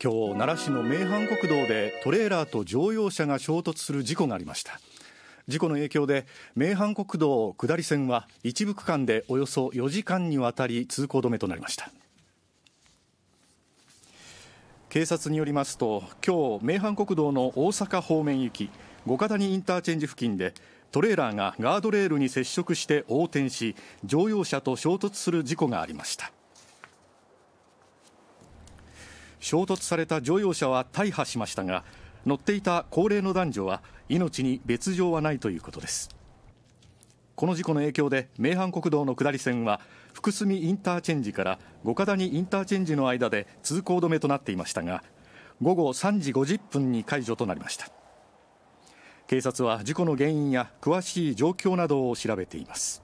今日奈良市の名阪国道でトレーラーと乗用車が衝突する事故がありました。事故の影響で名阪国道下り線は一部区間でおよそ4時間にわたり通行止めとなりました。警察によりますと今日名阪国道の大阪方面行き五ヶ谷インターチェンジ付近でトレーラーがガードレールに接触して横転し乗用車と衝突する事故がありました。衝突された乗用車は大破しましたが乗っていた高齢の男女は命に別状はないということです。この事故の影響で名阪国道の下り線は福住インターチェンジから五ヶ谷インターチェンジの間で通行止めとなっていましたが午後3時50分に解除となりました。警察は事故の原因や詳しい状況などを調べています。